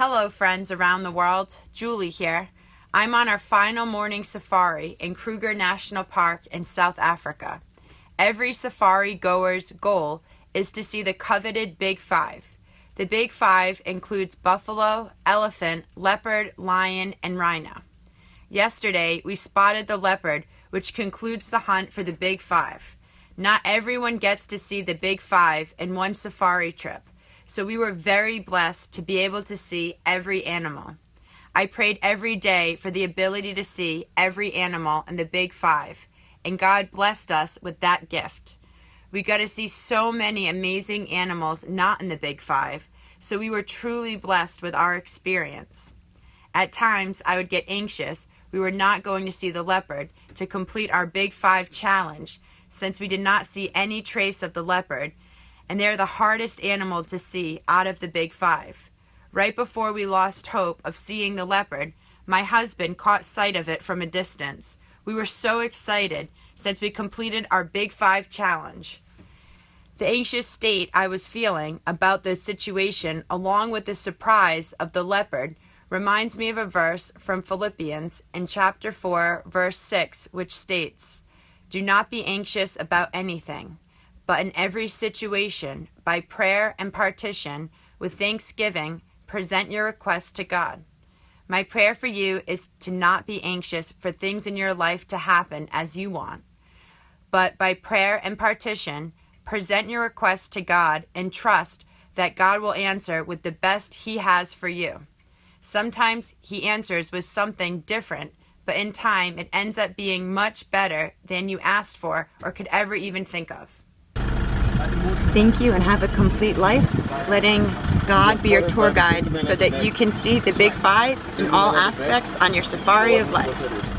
Hello, friends around the world. Julie here. I'm on our final morning safari in Kruger National Park in South Africa. Every safari goer's goal is to see the coveted Big Five. The Big Five includes buffalo, elephant, leopard, lion, and rhino. Yesterday, we spotted the leopard, which concludes the hunt for the Big Five. Not everyone gets to see the Big Five in one safari trip so we were very blessed to be able to see every animal. I prayed every day for the ability to see every animal in the Big Five, and God blessed us with that gift. We got to see so many amazing animals not in the Big Five, so we were truly blessed with our experience. At times, I would get anxious we were not going to see the leopard to complete our Big Five challenge since we did not see any trace of the leopard and they're the hardest animal to see out of the big five. Right before we lost hope of seeing the leopard, my husband caught sight of it from a distance. We were so excited since we completed our Big Five challenge. The anxious state I was feeling about the situation, along with the surprise of the leopard, reminds me of a verse from Philippians in chapter 4, verse 6, which states, Do not be anxious about anything but in every situation, by prayer and petition, with thanksgiving, present your requests to God. My prayer for you is to not be anxious for things in your life to happen as you want, but by prayer and petition, present your requests to God and trust that God will answer with the best He has for you. Sometimes He answers with something different, but in time it ends up being much better than you asked for or could ever even think of. Thank you and have a complete life, letting God be your tour guide so that you can see the big five in all aspects on your safari of life.